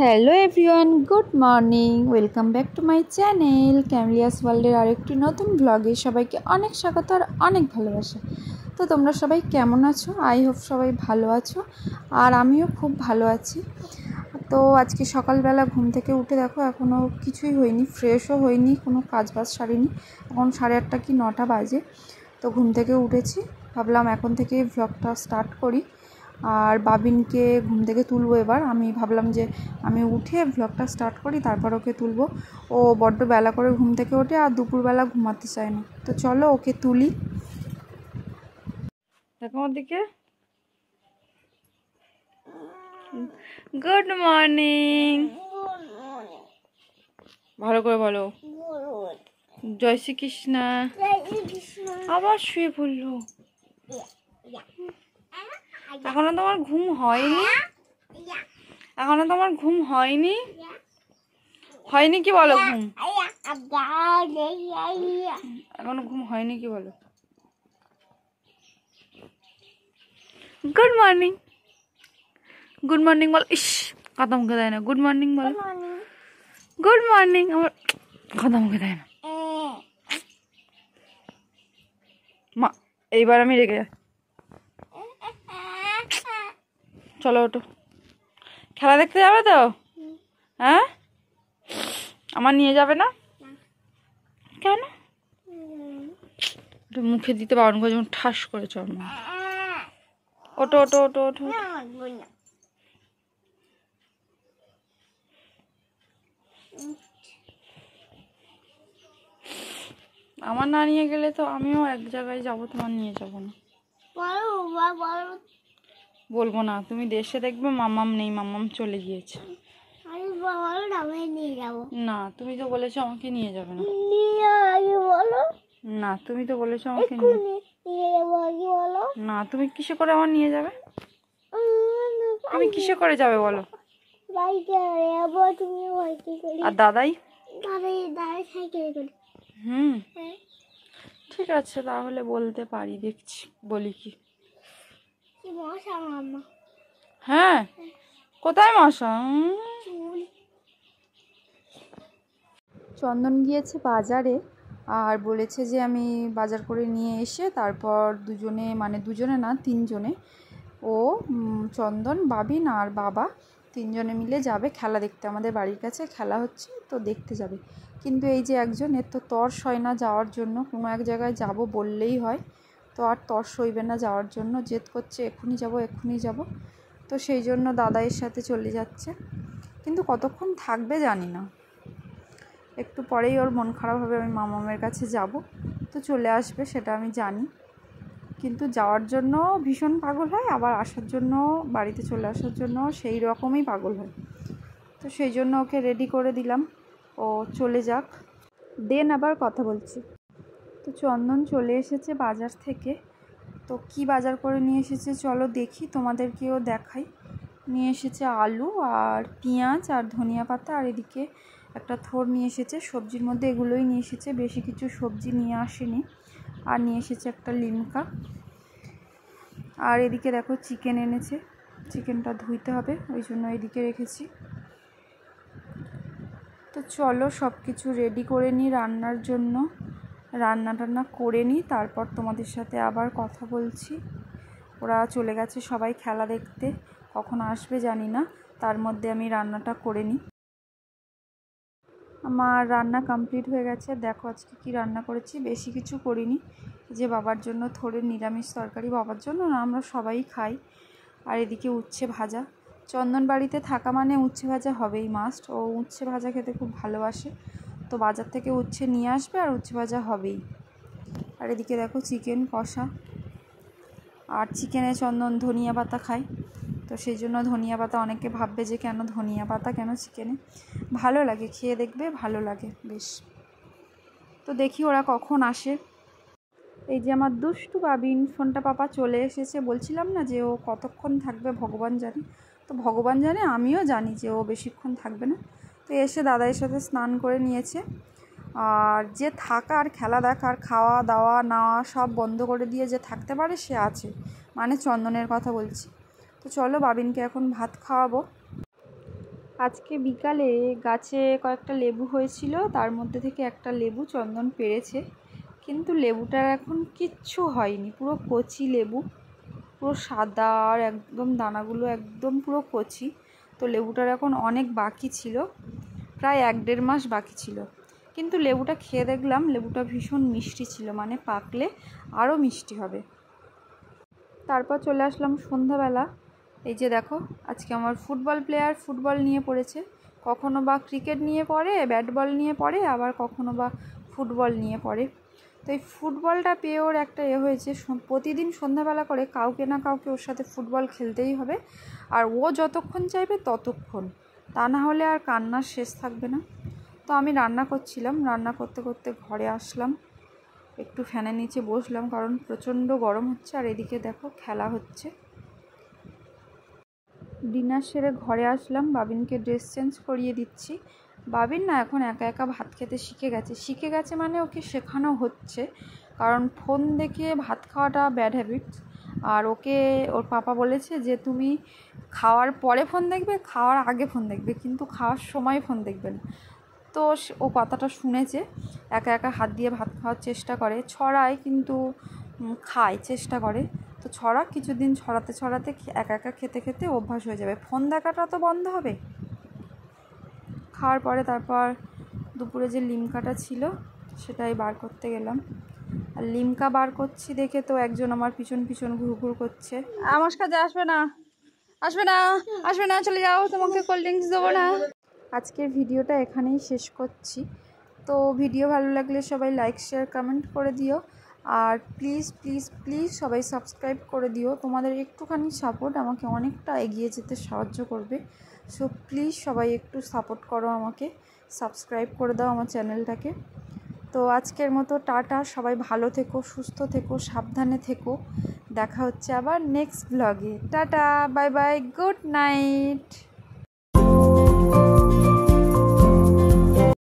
Hello everyone good morning welcome back to my channel ক্যামলিয়াস ওয়ার্ল্ডের আরেকটি নতুন ব্লগে সবাইকে অনেক স্বাগত আর অনেক ভালোবাসা। তো তোমরা সবাই কেমন আছো? আই হোপ সবাই ভালো আছো আর আমিও খুব ভালো আছি। তো আজকে সকালবেলা ঘুম থেকে উঠে দেখো এখনও কিছুই হয়নি ফ্রেশও হয়নি, কোনো কাজ বাজ সারিনি। এখন সাড়ে আটটা কি নটা বাজে। তো ঘুম থেকে উঠেছি, ভাবলাম এখন থেকেই ভ্লগটা স্টার্ট করি। আর বাবিনকে ঘুম থেকে তুলবো এবার। আমি ভাবলাম যে আমি উঠে ভ্লগটা স্টার্ট করি তারপর ওকে তুলবো। ও বড্ড বেলা করে ঘুম থেকে ওঠে আর দুপুরবেলা ঘুমাতে চায় না। তো চলো ওকে তুলি। দেখো আমার দিকে গুড মর্নিং ভালো করে বলো। জয় শ্রীকৃষ্ণ। আবার শুয়ে পড়ল। এখনও তোমার ঘুম হয়নি? এখনও তোমার ঘুম হয়নি? হয়নি কি বলো ঘুম? এখনও ঘুম হয়নি কি বলো? গুড মর্নিং গুড মর্নিং বল ইস কথা মুখে দেয় না। গুড মর্নিং বল। গুড মর্নিং আমার কথা মুখে দেয় না। মা এইবার আমি রেগে যাই চলো ওটো খেলা দেখতে যাবে তো? হ্যাঁ? আমার নিয়ে যাবে না? কেন? মুখে দিতে করে যেমন ঠাস করে চল ওটো ওটো ওটো ওটো আমার না নিয়ে গেলে তো আমিও এক জায়গায় যাব, তোমার নিয়ে যাব না। বলব না। তুমি দেশে দেখবে মামাম নেই মামাম চলে গিয়েছে। আমি বলো না আমি নিয়ে যাব। না তুমি তো বলেছ আমাকে নিয়ে যাবে না। বলো। না তুমি তো বলেছ আমাকে না তুমি কিসে করে আমার নিয়ে যাবে? তুমি কিসে করে যাবে বলো? আর দাদাই? হুম। হ্যাঁ। ঠিক আছে তাহলে বলতে পারি দেখছি বলি কি। হ্যাঁ কোথায় মশা? চন্দন গিয়েছে বাজারে আর বলেছে যে আমি বাজার করে নিয়ে এসে তারপর দুজনে মানে দুজনে না তিনজনে ও চন্দন বাবিন আর বাবা তিনজনে মিলে যাবে খেলা দেখতে। আমাদের বাড়ির কাছে খেলা হচ্ছে তো দেখতে যাবে। কিন্তু এই যে একজন এর তো তর্স হয় না যাওয়ার জন্য কোনো এক জায়গায় যাব বললেই হয়। তো আর তর সইবে না যাওয়ার জন্য। জেদ করছে, এক্ষুনি যাব এক্ষুনি যাব। তো সেই জন্য দাদাইয়ের সাথে চলে যাচ্ছে। কিন্তু কতক্ষণ থাকবে জানি না। একটু পরেই ওর মন খারাপ হবে, আমি মামামের কাছে যাব। তো চলে আসবে, সেটা আমি জানি। কিন্তু যাওয়ার জন্য ভীষণ পাগল হয়, আবার আসার জন্য, বাড়িতে চলে আসার জন্য সেই রকমই পাগল হয়। তো সেই জন্য ওকে রেডি করে দিলাম। ও চলে যাক। দেন আবার কথা বলছি। তো চন্দন চলে এসেছে বাজার থেকে। তো কি বাজার করে নিয়ে এসেছে চলো দেখি, তোমাদেরকেও দেখাই। নিয়ে এসেছে আলু আর পেঁয়াজ আর ধনিয়া পাতা আর এদিকে একটা থোর নিয়ে এসেছে। সবজির মধ্যে এগুলোই নিয়ে এসেছে, বেশি কিছু সবজি নিয়ে আসেনি। আর নিয়ে এসেছে একটা লিমকা। আর এদিকে দেখো চিকেন এনেছে, চিকেনটা ধুইতে হবে, ওই জন্য এদিকে রেখেছি। তো চলো সব কিছু রেডি করে নিই রান্নার জন্য। রান্না টান্না করে নিই, তারপর তোমাদের সাথে আবার কথা বলছি। ওরা চলে গেছে সবাই খেলা দেখতে, কখন আসবে জানি না, তার মধ্যে আমি রান্নাটা করে নিই। আমার রান্না কমপ্লিট হয়ে গেছে, দেখো আজকে কি রান্না করেছি, বেশি কিছু করিনি। যে বাবার জন্য থোড়ে নিরামিষ তরকারি, বাবার জন্য না আমরা সবাই খাই। আর এদিকে উচ্ছে ভাজা। চন্দন বাড়িতে থাকা মানে উচ্ছে ভাজা হবেই মাস্ট ও উচ্ছে ভাজা খেতে খুব ভালোবাসে। তো বাজার থেকে উচ্ছে নিয়ে আসবে আর উচ্ছে ভাজা হবেই। আর এদিকে দেখো চিকেন কষা। আর চিকেনে চন্দন ধনিয়া পাতা খায় তো সেই জন্য ধনিয়া পাতা অনেকে ভাববে যে কেন ধনিয়া পাতা, কেন চিকেনে? ভালো লাগে, খেয়ে দেখবে ভালো লাগে, বেশ। তো দেখি ওরা কখন আসে। এই যে আমার দুষ্টু বাবিন, ফোনটা পাপা চলে এসেছে। বলছিলাম না যে ও কতক্ষণ থাকবে, ভগবান জানে। তো ভগবান জানে, আমিও জানি যে ও বেশিক্ষণ থাকবে না। তো এসে দাদাইয়ের সাথে স্নান করে নিয়েছে। আর যে থাকা আর খেলা দেখা, আর খাওয়া দাওয়া নাওয়া সব বন্ধ করে দিয়ে যে থাকতে পারে, সে আছে। মানে চন্দনের কথা বলছি। তো চলো বাবিনকে এখন ভাত খাওয়াবো। আজকে বিকালে গাছে কয়েকটা লেবু হয়েছিল, তার মধ্যে থেকে একটা লেবু চন্দন পেরেছে। কিন্তু লেবুটার এখন কিচ্ছু হয়নি, পুরো কচি লেবু। পুরো সাদা আর একদম দানাগুলো একদম পুরো কচি। তো লেবুটার এখন অনেক বাকি ছিল, প্রায় এক দেড় মাস বাকি ছিল। কিন্তু লেবুটা খেয়ে দেখলাম লেবুটা ভীষণ মিষ্টি ছিল মানে পাকলে আরও মিষ্টি হবে। তারপর চলে আসলাম সন্ধ্যাবেলা। এই যে দেখো, আজকে আমার ফুটবল প্লেয়ার ফুটবল নিয়ে পড়েছে। কখনো বা ক্রিকেট নিয়ে পড়ে, ব্যাট বল নিয়ে পড়ে, আবার কখনো বা ফুটবল নিয়ে পড়ে। তো এই ফুটবলটা পেয়ে ওর একটা এ হয়েছে। প্রতিদিন সন্ধ্যাবেলা করে কাউকে না কাউকে ওর সাথে ফুটবল খেলতেই হবে। আর ও যতক্ষণ চাইবে ততক্ষণ। তা না হলে আর কান্নার শেষ থাকবে না। তো আমি রান্না করছিলাম। রান্না করতে করতে ঘরে আসলাম। একটু ফ্যানের নিচে বসলাম কারণ প্রচণ্ড গরম হচ্ছে আর এদিকে দেখো খেলা হচ্ছে। ডিনার সেরে ঘরে আসলাম। বাবিনকে ড্রেস চেঞ্জ করিয়ে দিচ্ছি। বাবিন না এখন একা একা ভাত খেতে শিখে গেছে। শিখে গেছে মানে ওকে শেখানো হচ্ছে। কারণ ফোন দেখে ভাত খাওয়াটা ব্যাড হ্যাবিট আর ওকে, ওর পাপা বলেছে যে, তুমি খাওয়ার পরে ফোন দেখবে, খাওয়ার আগে ফোন দেখবে, কিন্তু খাওয়ার সময় ফোন দেখবে না। তো ও কথাটা শুনেছে। একা একা হাত দিয়ে ভাত খাওয়ার চেষ্টা করে। ছড়ায় কিন্তু খায়, চেষ্টা করে। তো ছড়া কিছুদিন ছড়াতে ছড়াতে একা একা খেতে খেতে অভ্যাস হয়ে যাবে। ফোন দেখাটা তো বন্ধ হবে। খাওয়ার পরে তারপর দুপুরে যে লিমকাটা ছিল, সেটাই বার করতে গেলাম। আর লিমকা বার করছি দেখে তো একজন আমার পিছন পিছন ঘুর ঘুর করছে। আমার কাছে আসবে না আসবে না আসবে না, চলে যাও, তোমাকে কোল্ড ড্রিঙ্কস দেবো না। আজকের ভিডিওটা এখানেই শেষ করছি। তো ভিডিও ভালো লাগলে সবাই লাইক শেয়ার কমেন্ট করে দিও। আর প্লিজ প্লিজ প্লিজ সবাই সাবস্ক্রাইব করে দিও। তোমাদের একটুখানি সাপোর্ট আমাকে অনেকটা এগিয়ে যেতে সাহায্য করবে। সো প্লিজ সবাই একটু সাপোর্ট করো আমাকে। সাবস্ক্রাইব করে দাও আমার চ্যানেলটাকে তো আজকের মতো টাটা। সবাই ভালো থেকো, সুস্থ থেকো, সাবধানে থেকো। দেখা হচ্ছে আবার নেক্সট ব্লগে tata bye bye good night